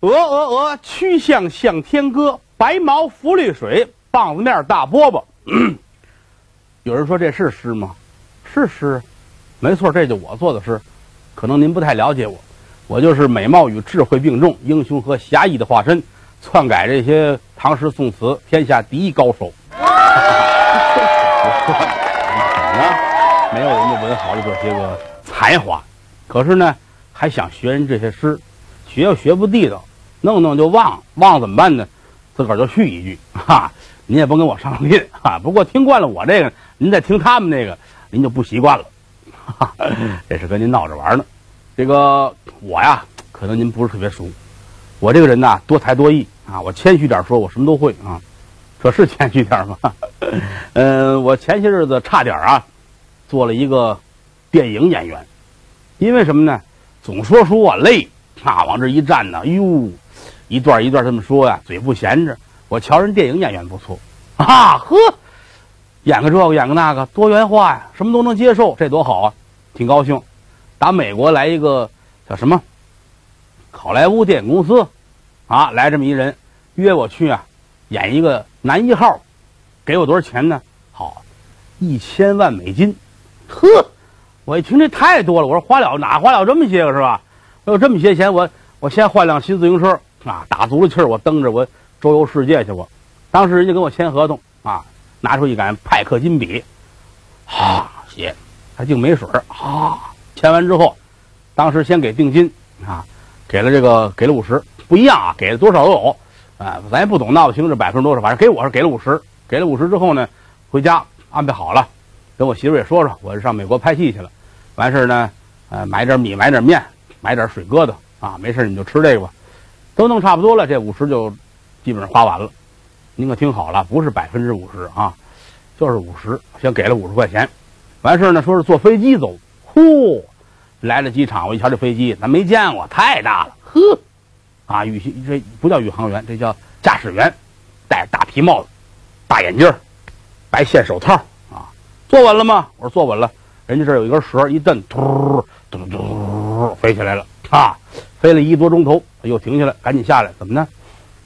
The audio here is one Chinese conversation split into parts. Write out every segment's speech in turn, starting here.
鹅鹅鹅，曲项向天歌，白毛浮绿水，棒子面大饽饽。有人说这是诗吗？是诗，没错，这就我做的诗。可能您不太了解我，我就是美貌与智慧并重，英雄和侠义的化身，篡改这些唐诗宋词，天下第一高手。怎么呢？没有人家文豪的这些个才华，可是呢，还想学人这些诗，学又学不地道，弄弄就忘，忘怎么办呢？自个儿就续一句，哈，您也甭跟我上劲哈。不过听惯了我这个，您再听他们那个，您就不习惯了。哈，这是跟您闹着玩呢。这个我呀，可能您不是特别熟。我这个人呐，多才多艺啊。我谦虚点说，我什么都会啊。这是谦虚点吗？嗯，我前些日子差点啊，做了一个电影演员。因为什么呢？总说书啊累啊，往这一站呢，哟，一段一段这么说呀，嘴不闲着。我瞧人电影演员不错啊，呵，演个这个演个那个，多元化呀，什么都能接受，这多好啊，挺高兴。打美国来一个叫什么好莱坞电影公司啊，来这么一人约我去啊，演一个男一号，给我多少钱呢？好，一千万美金，呵。我一听这太多了，我说花了哪花了这么些个是吧？有这么些钱，我我先换辆新自行车啊，打足了气儿，我蹬着我周游世界去我。当时人家跟我签合同啊，拿出一杆派克金笔，啊写，还净没水儿啊。签完之后，当时先给定金啊，给了这个给了五十，不一样啊，给了多少都有啊，咱也不懂闹不清这百分之多少，反正给我是给了五十，给了五十之后呢，回家安排好了，跟我媳妇也说说，我是上美国拍戏去了。完事儿呢，呃，买点米，买点面，买点水疙瘩啊，没事你就吃这个吧，都弄差不多了，这五十就基本上花完了。您可听好了，不是百分之五十啊，就是五十，先给了五十块钱。完事儿呢，说是坐飞机走，呼，来了机场，我一瞧这飞机，咱没见过，太大了，呵，啊，宇这不叫宇航员，这叫驾驶员，戴大皮帽子，大眼镜白线手套啊，坐稳了吗？我说坐稳了。人家这有一根绳，一蹬，突嘟飞起来了啊！飞了一多钟头，又停下来，赶紧下来，怎么呢？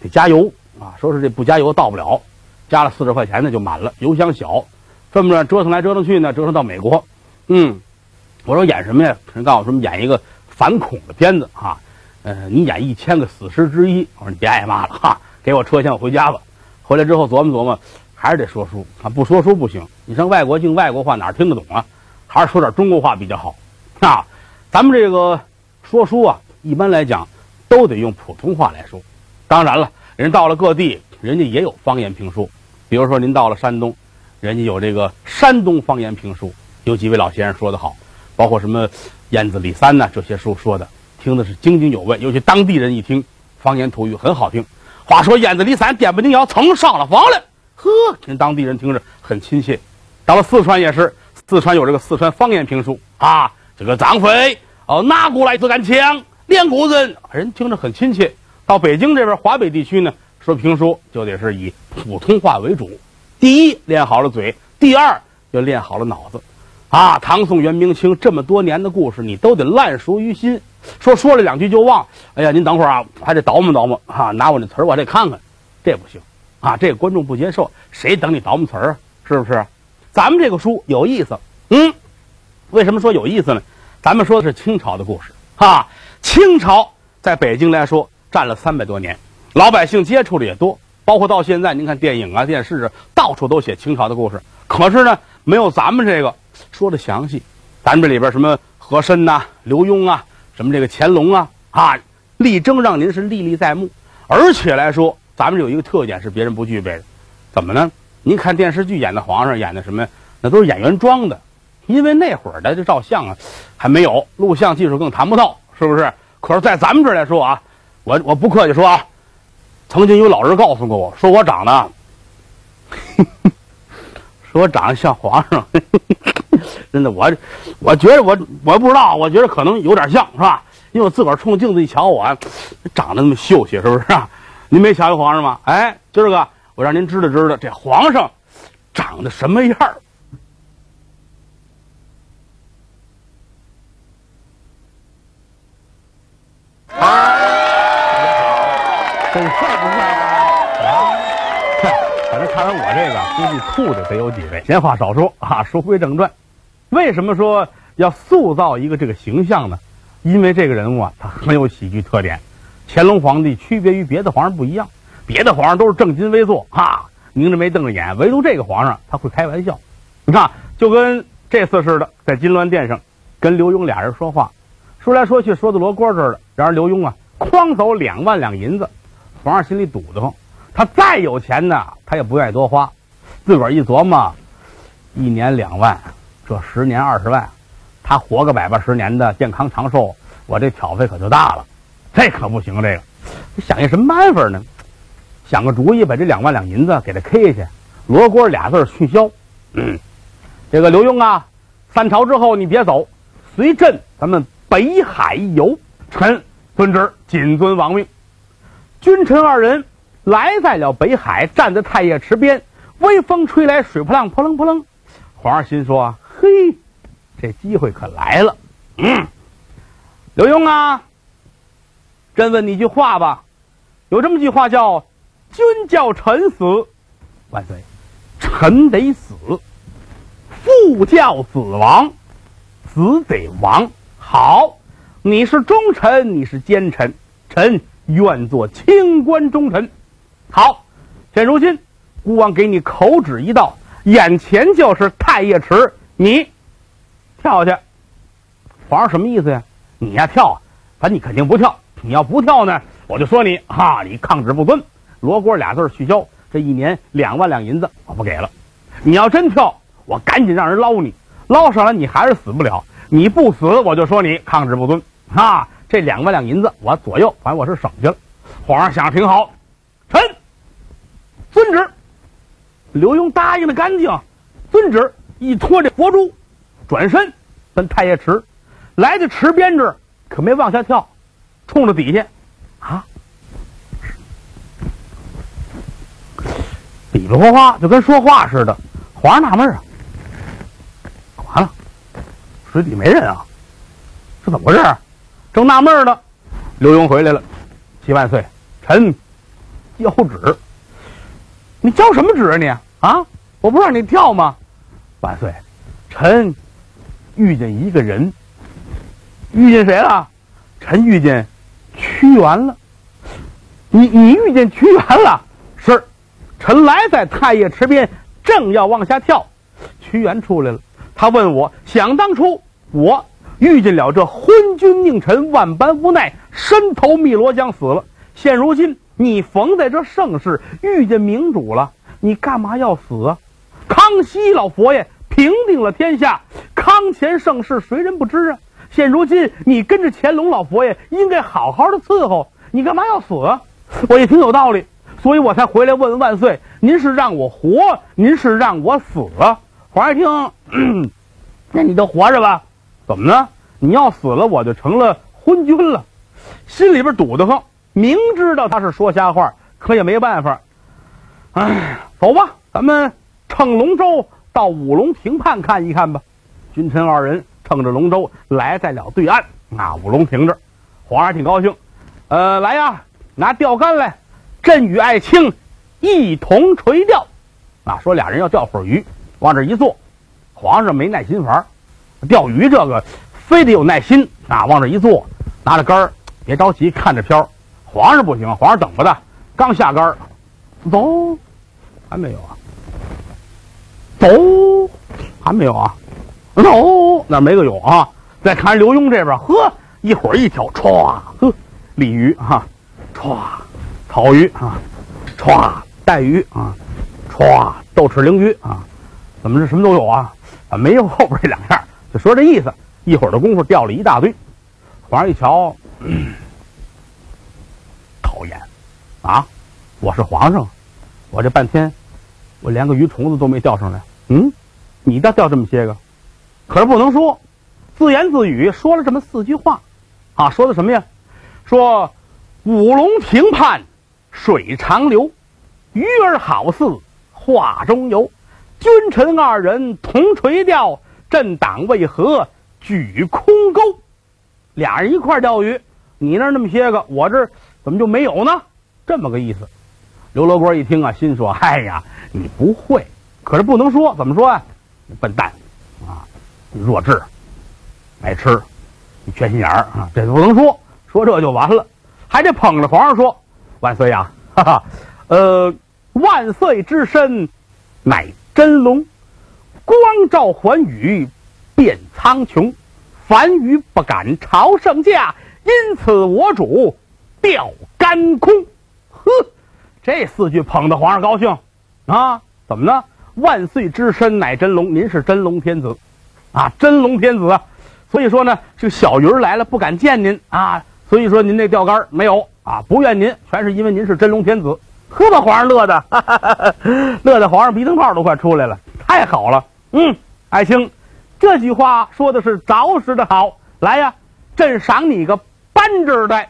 得加油啊！说是这不加油到不了，加了四十块钱呢就满了，油箱小，这么着折腾来折腾去呢，折腾到美国。嗯，我说演什么呀？人告诉我说演一个反恐的片子啊。呃，你演一千个死尸之一。我说你别挨骂了哈，给我车钱我回家吧。回来之后琢磨琢磨，还是得说书啊，不说书不行。你上外国净外国话哪听得懂啊？还是说点中国话比较好，啊，咱们这个说书啊，一般来讲都得用普通话来说。当然了，人到了各地，人家也有方言评书。比如说您到了山东，人家有这个山东方言评书，有几位老先生说得好，包括什么燕子李三呐，这些书说的听的是津津有味，尤其当地人一听方言土语很好听。话说燕子李三颠不顶腰蹭上了房了，呵，人当地人听着很亲切。到了四川也是。四川有这个四川方言评书啊，这个张飞哦拿过来这杆枪，两个人人听着很亲切。到北京这边华北地区呢，说评书就得是以普通话为主。第一练好了嘴，第二就练好了脑子。啊，唐宋元明清这么多年的故事，你都得烂熟于心。说说了两句就忘，哎呀，您等会儿啊，还得倒磨倒磨啊，拿我那词儿我得看看，这不行啊，这观众不接受，谁等你倒磨词儿啊？是不是？咱们这个书有意思，嗯，为什么说有意思呢？咱们说的是清朝的故事，哈，清朝在北京来说占了三百多年，老百姓接触的也多，包括到现在，您看电影啊、电视啊，到处都写清朝的故事，可是呢，没有咱们这个说的详细。咱们这里边什么和珅呐、刘墉啊，什么这个乾隆啊，啊，力争让您是历历在目。而且来说，咱们有一个特点是别人不具备的，怎么呢？您看电视剧演的皇上演的什么？那都是演员装的，因为那会儿的这照相啊，还没有录像技术，更谈不到，是不是？可是，在咱们这儿来说啊，我我不客气说啊，曾经有老人告诉过我，说我长得，说我长得像皇上，真的，我我觉得我我不知道，我觉得可能有点像，是吧？因为我自个儿冲镜子一瞧，我长得那么秀气，是不是？您没瞧过皇上吗？哎，今儿个。我让您知道知道，这皇上长得什么样儿。真帅不帅啊？反正看完我这个，估计吐的得有几位。闲话少说啊，说归正传，为什么说要塑造一个这个形象呢？因为这个人物啊，他很有喜剧特点。乾隆皇帝区别于别的皇上不一样，别的皇上都是正襟危坐啊，拧着眉瞪着眼，唯独这个皇上他会开玩笑。你看，就跟这次似的，在金銮殿上跟刘墉俩人说话，说来说去说到罗锅这儿了。然而刘墉啊，哐走两万两银子，皇上心里堵得慌。他再有钱呢，他也不愿意多花。自个儿一琢磨，一年两万，这十年二十万，他活个百八十年的健康长寿，我这挑费可就大了。这可不行，这个想一什么办法呢？想个主意，把这两万两银子给他 K 去，罗锅俩字去消。嗯，这个刘墉啊，三朝之后你别走，随朕咱们北海游。臣遵旨，谨遵王命。君臣二人来在了北海，站在太液池边，微风吹来，水波浪扑棱扑棱。皇上心说：嘿，这机会可来了。嗯，刘墉啊。朕问你一句话吧，有这么句话叫“君叫臣死，万岁，臣得死；父叫子亡，子得亡。”好，你是忠臣，你是奸臣，臣愿做清官忠臣。好，现如今孤王给你口旨一道，眼前就是太液池，你跳下去。皇上什么意思呀？你呀跳，反正你肯定不跳。你要不跳呢，我就说你哈，你抗旨不遵。罗锅俩字取消，这一年两万两银子我不给了。你要真跳，我赶紧让人捞你，捞上来你还是死不了。你不死，我就说你抗旨不遵啊！这两万两银子我左右，反正我是省去了。皇上想的挺好，臣遵旨。刘墉答应的干净，遵旨。一拖这佛珠，转身奔太液池，来到池边这儿，可没往下跳。冲着底下，啊，比比划划，就跟说话似的。皇上纳闷啊，水底没人啊，这怎么回事？正纳闷呢，刘墉回来了。齐万岁，臣交旨。你交什么旨啊你？啊，我不让你跳吗？万岁，臣遇见一个人。遇见谁了？臣遇见。屈原了，你你遇见屈原了？是，臣来在太液池边，正要往下跳，屈原出来了。他问我，想当初我遇见了这昏君佞臣，万般无奈，身投汨罗江死了。现如今你逢在这盛世，遇见明主了，你干嘛要死啊？康熙老佛爷平定了天下，康乾盛世，谁人不知啊？现如今你跟着乾隆老佛爷，应该好好的伺候。你干嘛要死？我也挺有道理，所以我才回来问问万岁：您是让我活，您是让我死啊？皇上一听，嗯 那你就活着吧。怎么呢？你要死了，我就成了昏君了，心里边堵得慌。明知道他是说瞎话，可也没办法。哎，走吧，咱们乘龙舟到五龙亭畔看一看吧。君臣二人。乘着龙舟来在了对岸啊，五龙亭这，皇上挺高兴，呃，来呀，拿钓竿来，朕与爱卿一同垂钓，啊，说俩人要钓会儿鱼，往这一坐，皇上没耐心玩钓鱼这个非得有耐心啊，往这一坐，拿着竿别着急，看着漂，皇上不行，皇上等不得，刚下竿走，还没有啊，走，还没有啊。哦，那没个有啊！再看刘墉这边，呵，一会儿一条，歘，呵，鲤鱼哈，歘，草鱼啊，歘，带鱼啊，歘，豆豉鲮鱼啊，怎么这什么都有啊？啊，没有后边这两样，就说这意思。一会儿的功夫钓了一大堆，皇上一瞧，讨厌啊！我是皇上，我这半天我连个鱼虫子都没钓上来，嗯，你倒钓这么些个。可是不能说，自言自语说了这么四句话，啊，说的什么呀？说五龙亭畔水长流，鱼儿好似画中游。君臣二人同垂钓，朕党为何举空钩？俩人一块钓鱼，你那那么些个，我这怎么就没有呢？这么个意思。刘罗锅一听啊，心说：“哎呀，你不会，可是不能说，怎么说啊？笨蛋啊，弱智，爱吃，你缺心眼儿啊，这不能说，说这就完了，还得捧着皇上说万岁呀，哈哈，呃，万岁之身乃真龙，光照寰宇，遍苍穹，凡鱼不敢朝圣驾，因此我主吊干空。呵，这四句捧得皇上高兴啊！怎么呢？万岁之身乃真龙，您是真龙天子啊，真龙天子啊！所以说呢，这个小鱼儿来了不敢见您啊，所以说您这钓竿没有啊，不怨您，全是因为您是真龙天子。呵，把皇上乐的，乐的皇上鼻灯泡都快出来了，太好了。嗯，爱卿，这句话说的是着实的好。来呀，朕赏你个扳指戴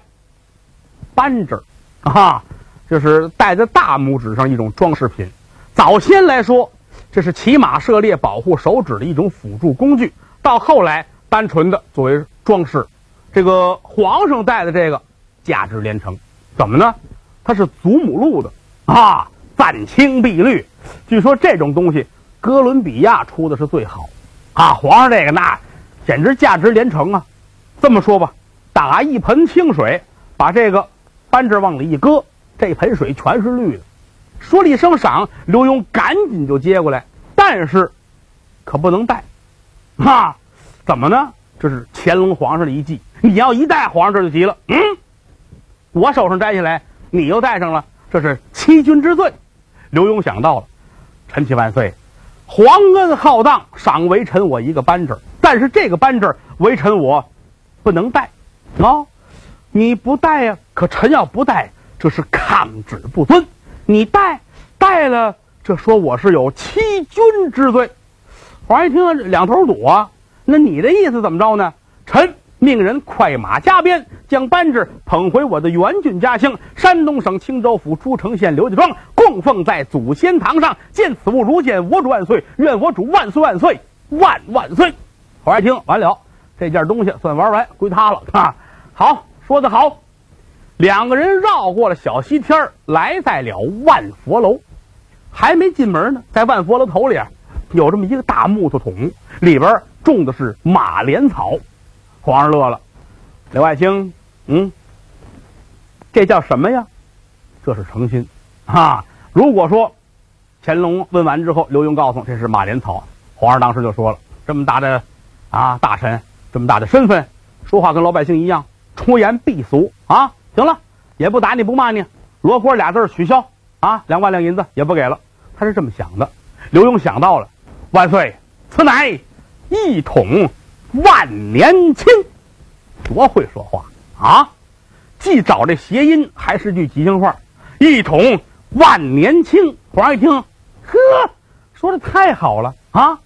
扳指啊，就是戴在大拇指上一种装饰品。早先来说，这是骑马射猎保护手指的一种辅助工具。到后来，单纯的作为装饰。这个皇上戴的这个价值连城，怎么呢？它是祖母绿的啊，湛青碧绿。据说这种东西，哥伦比亚出的是最好啊。皇上这个那简直价值连城啊。这么说吧，打一盆清水，把这个扳指往里一搁，这盆水全是绿的。说了一声赏，刘墉赶紧就接过来，但是可不能戴啊。怎么呢？这是乾隆皇上的一计。你要一戴，皇上这就急了。嗯，我手上摘下来，你又戴上了，这是欺君之罪。刘墉想到了，臣启万岁，皇恩浩荡，赏微臣我一个扳指，但是这个扳指微臣我不能戴啊！你不戴呀？可臣要不戴，这是抗旨不遵。你戴戴了，这说我是有欺君之罪。皇上一听，两头堵啊！那你的意思怎么着呢？臣命人快马加鞭，将扳指捧回我的原郡家乡山东省青州府诸城县刘家庄，供奉在祖先堂上。见此物如见我主万岁，愿我主万岁万岁万万岁！皇上一听完了，这件东西算玩完，归他了啊！好，说得好。两个人绕过了小西天来在了万佛楼，还没进门呢，在万佛楼头里啊，有这么一个大木头桶，里边。种的是马莲草，皇上乐了。刘爱卿，嗯，这叫什么呀？这是诚心啊！如果说乾隆问完之后，刘墉告诉这是马莲草，皇上当时就说了：这么大的啊大臣，这么大的身份，说话跟老百姓一样，出言必俗啊！行了，也不打你不骂你，罗锅俩字取消啊，两万两银子也不给了。他是这么想的。刘墉想到了，万岁，此乃。一统万年青，多会说话啊！既找这谐音，还是句吉祥话。一统万年青，皇上一听，呵，说的太好了啊！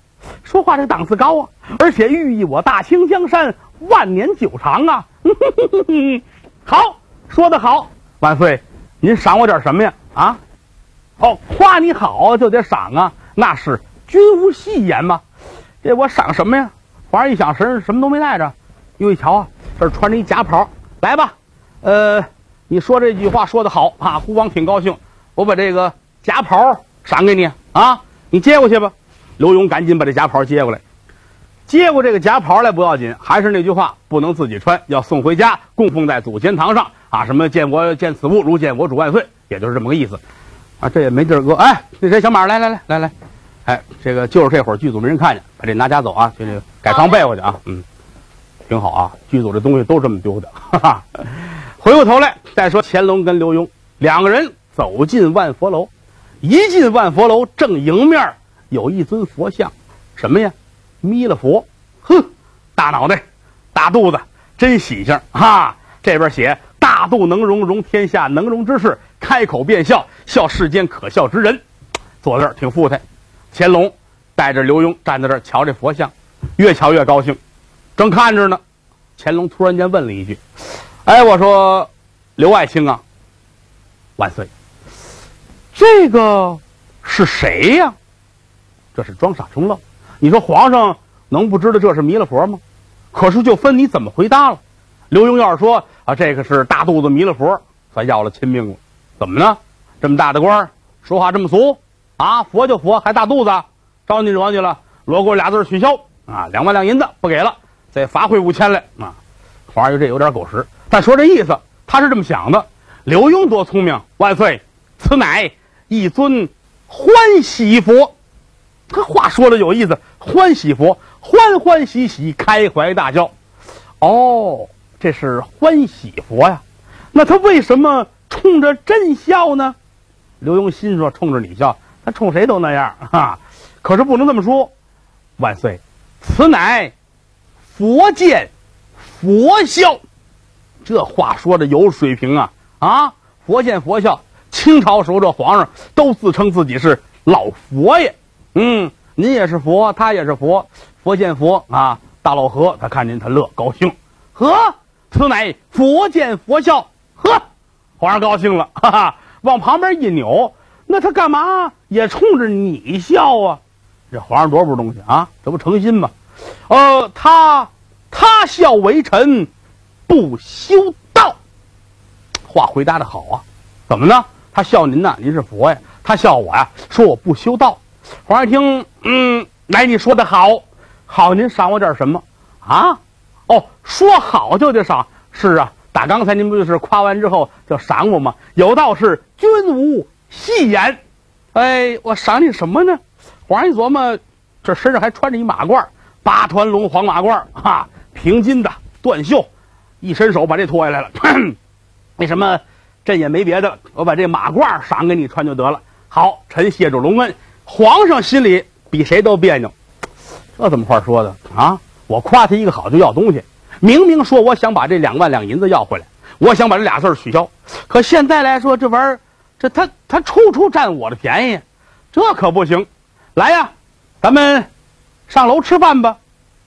说话这档次高啊，而且寓意我大清江山万年久长啊！好，说的好，万岁，您赏我点什么呀？啊？哦，夸你好就得赏啊，那是君无戏言吗？这我赏什么呀？皇上一想神，什么都没带着，又一瞧啊，这穿着一夹袍，来吧，呃，你说这句话说的好啊，孤王挺高兴，我把这个夹袍赏给你啊，你接过去吧。刘墉赶紧把这夹袍接过来，接过这个夹袍来不要紧，还是那句话，不能自己穿，要送回家供奉在祖先堂上啊。什么见我见此物如见我主万岁，也就是这么个意思啊。这也没地儿搁，哎，那谁小马来来来来来。哎，这个就是这会儿剧组没人看见，把这拿家走啊，就这个改床被窝去啊，嗯，挺好啊。剧组这东西都这么丢的，哈哈。回过头来再说，乾隆跟刘墉两个人走进万佛楼，一进万佛楼，正迎面有一尊佛像，什么呀？弥勒佛，哼，大脑袋，大肚子，真喜庆哈。这边写大肚能容，容天下能容之事，开口便笑，笑世间可笑之人，坐这儿挺富态。乾隆带着刘墉站在这儿瞧这佛像，越瞧越高兴，正看着呢。乾隆突然间问了一句：“哎，我说刘爱卿啊，万岁，这个是谁呀？这是装傻充愣。你说皇上能不知道这是弥勒佛吗？可是就分你怎么回答了。刘墉要是说啊，这个是大肚子弥勒佛，算要了亲命了。怎么呢？这么大的官儿，说话这么俗啊？佛就佛，还大肚子，招你惹你了？罗锅俩字取消啊，两万两银子不给了，再罚回五千来啊！皇上这有点狗食，但说这意思，他是这么想的。刘墉多聪明，万岁，此乃一尊欢喜佛。他话说的有意思，欢喜佛，欢欢喜喜，开怀大笑。哦，这是欢喜佛呀？那他为什么冲着朕笑呢？刘墉心说：冲着你笑，他冲谁都那样啊！可是不能这么说。万岁，此乃佛见佛笑。这话说的有水平啊！啊，佛见佛笑。清朝时候这皇上都自称自己是老佛爷。嗯，您也是佛，他也是佛，佛见佛啊！大老何他看见他乐高兴，呵，此乃佛见佛笑，呵，皇上高兴了，哈哈，往旁边一扭，那他干嘛也冲着你笑啊？这皇上多不是东西啊！这不诚心吗？呃，他他笑为臣不修道，话回答的好啊！怎么呢？他笑您呢？您是佛呀？他笑我呀？说我不修道。皇上一听，嗯，来，你说的好，好，您赏我点什么啊？哦，说好就得赏。是啊，打刚才您不就是夸完之后就赏我吗？有道是君无戏言。哎，我赏你什么呢？皇上一琢磨，这身上还穿着一马褂，八团龙黄马褂，哈，平金的断袖，一伸手把这脱下来了。那什么？朕也没别的，我把这马褂赏给你穿就得了。好，臣谢主隆恩。皇上心里比谁都别扭，这怎么话说的啊？我夸他一个好就要东西，明明说我想把这两万两银子要回来，我想把这俩字取消，可现在来说这玩意儿，这他他处处占我的便宜，这可不行。来呀，咱们上楼吃饭吧。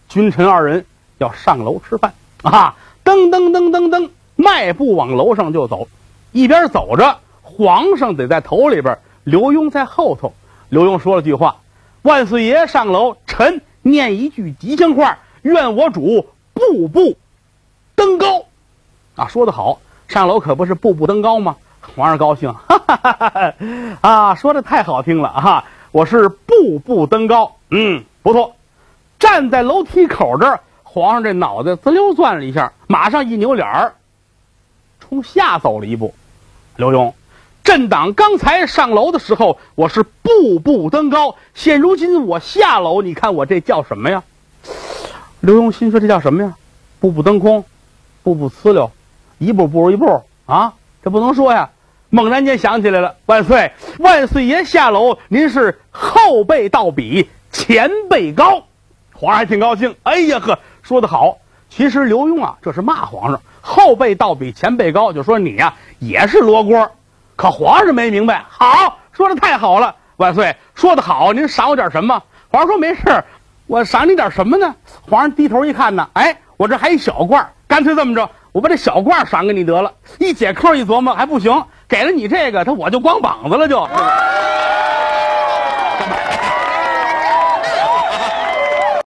君臣二人要上楼吃饭啊！噔噔噔噔噔，迈步往楼上就走，一边走着，皇上得在头里边，刘墉在后头。刘墉说了句话：“万岁爷上楼，臣念一句吉祥话，愿我主步步登高。”啊，说得好，上楼可不是步步登高吗？皇上高兴，哈哈哈哈！哈啊，说的太好听了啊！我是步步登高，嗯，不错。站在楼梯口这儿，皇上这脑袋滋溜转了一下，马上一扭脸儿，冲下走了一步。刘墉，朕党刚才上楼的时候，我是步步登高，现如今我下楼，你看我这叫什么呀？刘墉心说：“这叫什么呀？步步登空，步步呲溜，一步不如一步啊！这不能说呀。”猛然间想起来了，万岁，万岁爷下楼，您是后辈倒比前辈高，皇上还挺高兴。哎呀呵，说得好。其实刘墉啊，这是骂皇上，后辈倒比前辈高，就说你呀也是罗锅。可皇上没明白，好，说的太好了，万岁，说的好，您赏我点什么？皇上说没事我赏你点什么呢？皇上低头一看呢，哎，我这还一小罐，干脆这么着，我把这小罐赏给你得了。一解扣一琢磨还不行。给了你这个他我就光膀子了就。